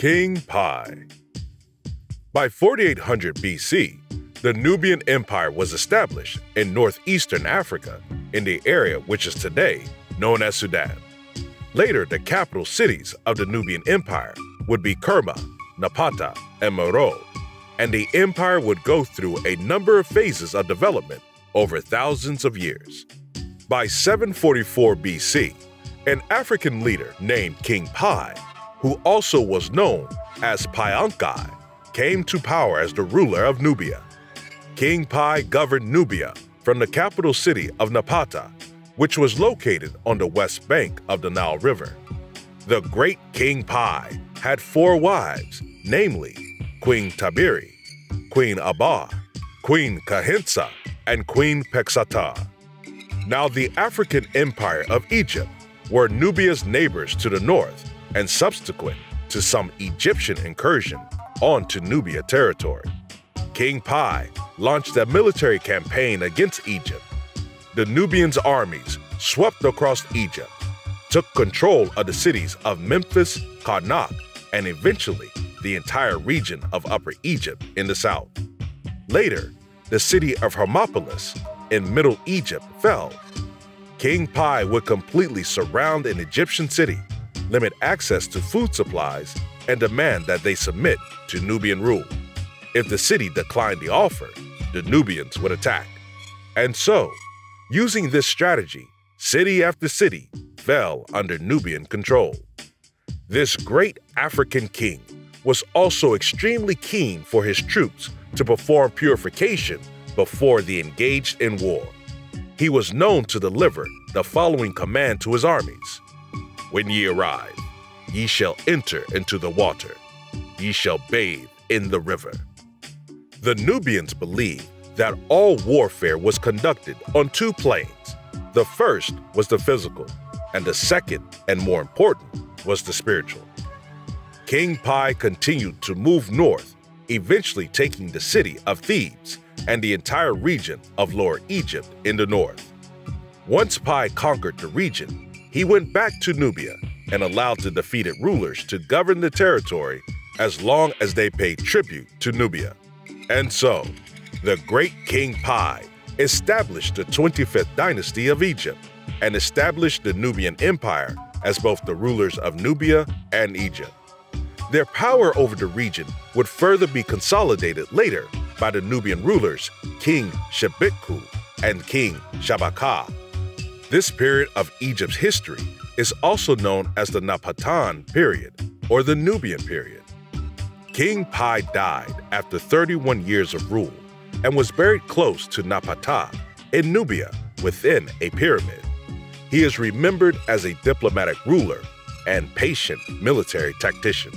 King Piye. By 4800 BC, the Nubian Empire was established in northeastern Africa in the area which is today known as Sudan. Later, the capital cities of the Nubian Empire would be Kerma, Napata, and Meroe, and the empire would go through a number of phases of development over thousands of years. By 744 BC, an African leader named King Piye who also was known as Piankhi, came to power as the ruler of Nubia. King Piye governed Nubia from the capital city of Napata, which was located on the west bank of the Nile River. The great King Piye had four wives, namely Queen Tabiri, Queen Abar, Queen Kahinsa, and Queen Peksata. Now the African Empire of Egypt were Nubia's neighbors to the north and subsequent to some Egyptian incursion onto Nubia territory. King Piye launched a military campaign against Egypt. The Nubians' armies swept across Egypt, took control of the cities of Memphis, Karnak, and eventually the entire region of Upper Egypt in the south. Later, the city of Hermopolis in Middle Egypt fell. King Piye would completely surround an Egyptian city limit access to food supplies, and demand that they submit to Nubian rule. If the city declined the offer, the Nubians would attack. And so, using this strategy, city after city fell under Nubian control. This great African king was also extremely keen for his troops to perform purification before they engaged in war. He was known to deliver the following command to his armies when ye arrive, ye shall enter into the water, ye shall bathe in the river. The Nubians believed that all warfare was conducted on two planes. The first was the physical, and the second, and more important, was the spiritual. King Piye continued to move north, eventually taking the city of Thebes and the entire region of Lower Egypt in the north. Once Piye conquered the region, he went back to Nubia and allowed the defeated rulers to govern the territory as long as they paid tribute to Nubia. And so, the great King Piye established the 25th dynasty of Egypt and established the Nubian Empire as both the rulers of Nubia and Egypt. Their power over the region would further be consolidated later by the Nubian rulers King Shebitku and King Shabaka this period of Egypt's history is also known as the Napatan period or the Nubian period. King Piye died after 31 years of rule and was buried close to Napata in Nubia within a pyramid. He is remembered as a diplomatic ruler and patient military tactician.